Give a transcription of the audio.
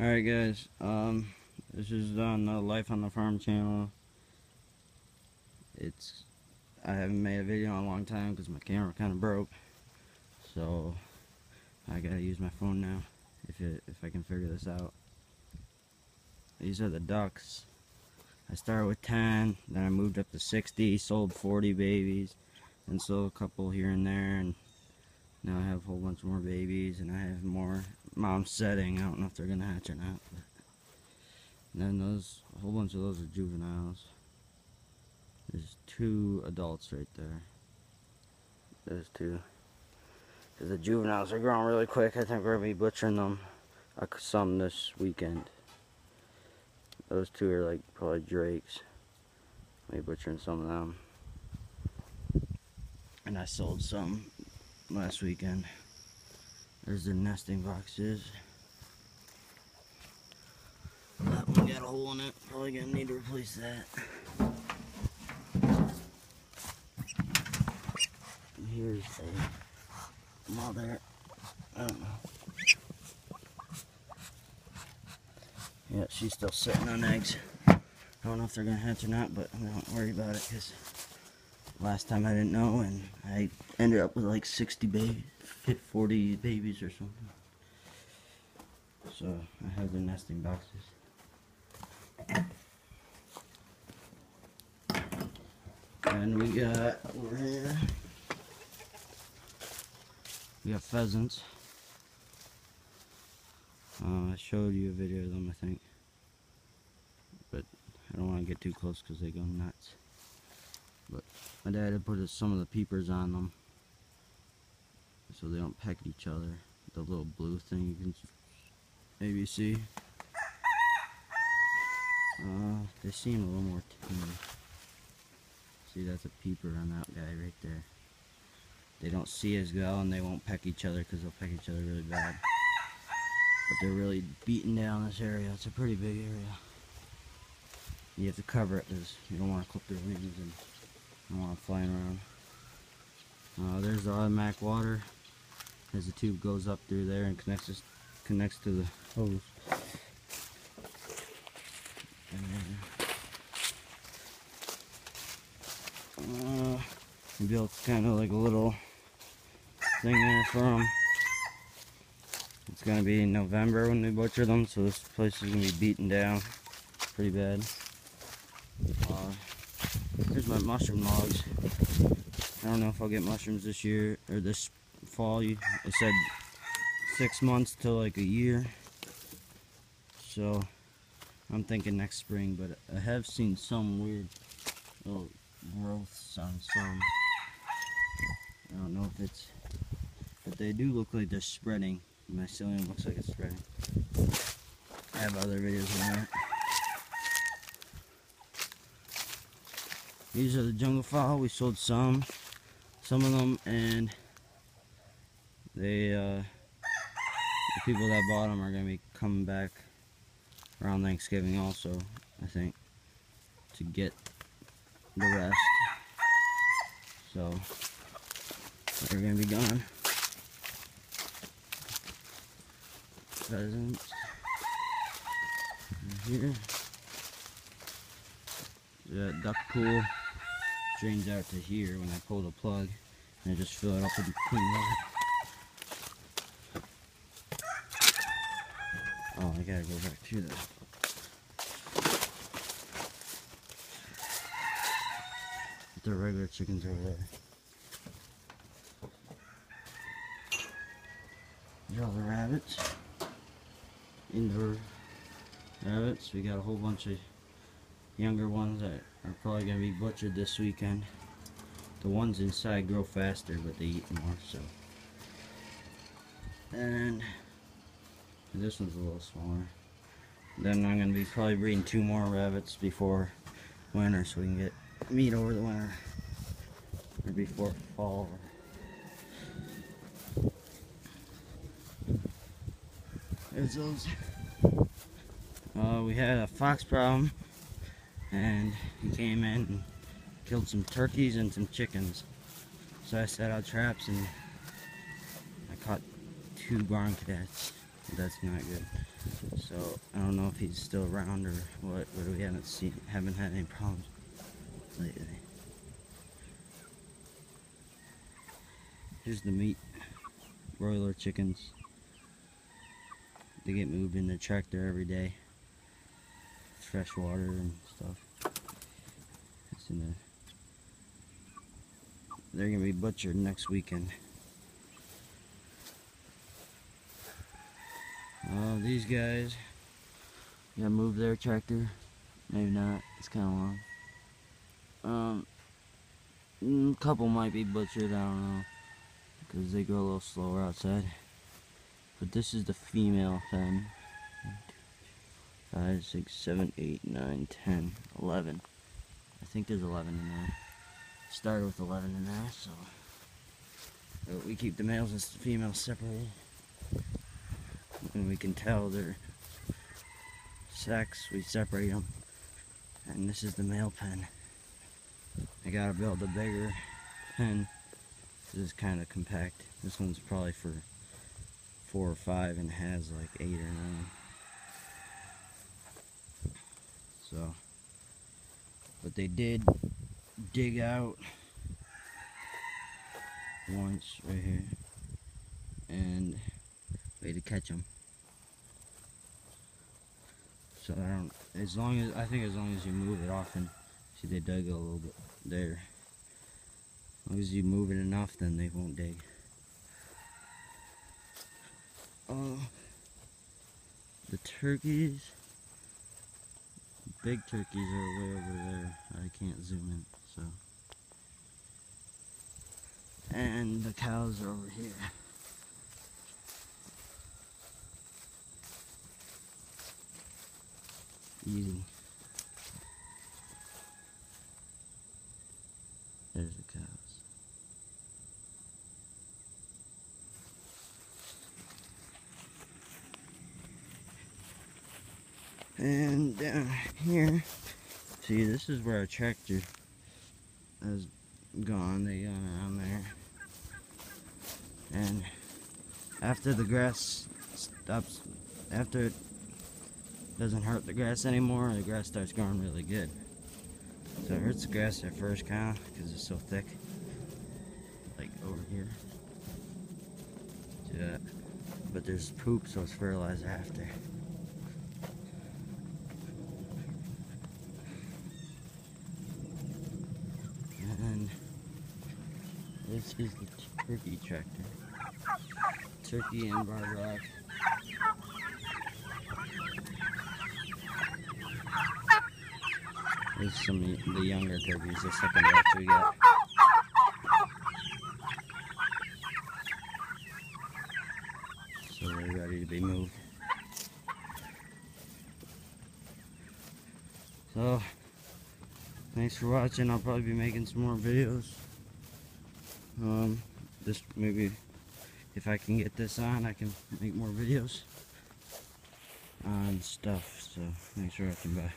Alright guys, um, this is on the Life on the Farm channel. It's, I haven't made a video in a long time because my camera kind of broke. So, I gotta use my phone now, if, it, if I can figure this out. These are the ducks. I started with 10, then I moved up to 60, sold 40 babies, and sold a couple here and there, and now I have a whole bunch more babies, and I have more mom setting. I don't know if they're gonna hatch or not. But. And then those, a whole bunch of those are juveniles. There's two adults right there. There's two. The juveniles are growing really quick. I think we're gonna be butchering them, uh, some this weekend. Those two are like probably drakes. Maybe butchering some of them. And I sold some last weekend. There's the nesting boxes. That one got a hole in it. Probably gonna need to replace that. Here's a mother. I don't know. Yeah, she's still sitting on eggs. I don't know if they're gonna hatch or not, but I don't worry about it because last time I didn't know and I ended up with like 60 babies, 40 babies or something. So I have the nesting boxes. And we got we got pheasants. Uh, I showed you a video of them, I think. But I don't want to get too close because they go nuts. But my dad had put some of the peepers on them so they don't peck at each other. The little blue thing you can maybe see. Uh, they seem a little more tame. See, that's a peeper on that guy right there. They don't see as well and they won't peck each other because they'll peck each other really bad. But they're really beating down this area. It's a pretty big area. You have to cover it because you don't want to clip their wings and don't want them flying around. Uh, there's the automatic water. As the tube goes up through there and connects us, connects to the hose. Uh, built kind of like a little thing there for them. It's gonna be in November when we butcher them, so this place is gonna be beaten down pretty bad. Uh, here's my mushroom logs. I don't know if I'll get mushrooms this year or this fall. It said six months to like a year, so I'm thinking next spring. But I have seen some weird little growths on some. I don't know if it's, but they do look like they're spreading. My mycelium looks like it's spreading. I have other videos on that. These are the jungle fowl. We sold some, some of them, and they, uh, the people that bought them are gonna be coming back around Thanksgiving also, I think, to get the rest. So they're gonna be gone. Pheasants. Here. The duck pool drains out to here when I pull the plug and I just fill it up with clean water. Oh, I gotta go back through that. The regular chickens over there. These are all the rabbits. Indoor rabbits. We got a whole bunch of younger ones that are probably going to be butchered this weekend. The ones inside grow faster, but they eat more, so. And this one's a little smaller. Then I'm going to be probably breeding two more rabbits before winter so we can get meat over the winter. Or before fall. There's those. Uh, we had a fox problem and he came in and killed some turkeys and some chickens. So I set out traps and I caught two barn cadets That's not good. So I don't know if he's still around or what, but we haven't seen, haven't had any problems lately. Here's the meat, broiler chickens. They get moved in the tractor every day. Fresh water and stuff. They're gonna be butchered next weekend. Oh, these guys gotta move their tractor. Maybe not. It's kind of long. Um, mm, a couple might be butchered. I don't know because they go a little slower outside. But this is the female pen. 5, 6, 7, 8, 9, 10, 11. I think there's 11 in there. Started with 11 in there, so. We keep the males and females separated. And we can tell their sex, we separate them. And this is the male pen. I gotta build a bigger pen. This is kind of compact. This one's probably for four or five and has like eight or nine. So, but they did dig out once right here and way to catch them. So I don't, as long as, I think as long as you move it often, see they dug a little bit there. As long as you move it enough, then they won't dig. Oh, the turkeys, big turkeys are way over there. I can't zoom in, so. And the cows are over here. Eating. There's the cows. And down here, see, this is where our tractor has gone. They got around there. And after the grass stops, after it doesn't hurt the grass anymore, the grass starts growing really good. So it hurts the grass at first, kind of, because it's so thick. Like over here. Yeah. But there's poop, so it's fertilizer after. And this is the turkey tractor. Turkey and rock. There's some of the younger turkeys, the second batch we got. So they're ready to be moved. So, thanks for watching. I'll probably be making some more videos. Um, just maybe if I can get this on, I can make more videos on stuff. So, thanks for watching. Bye.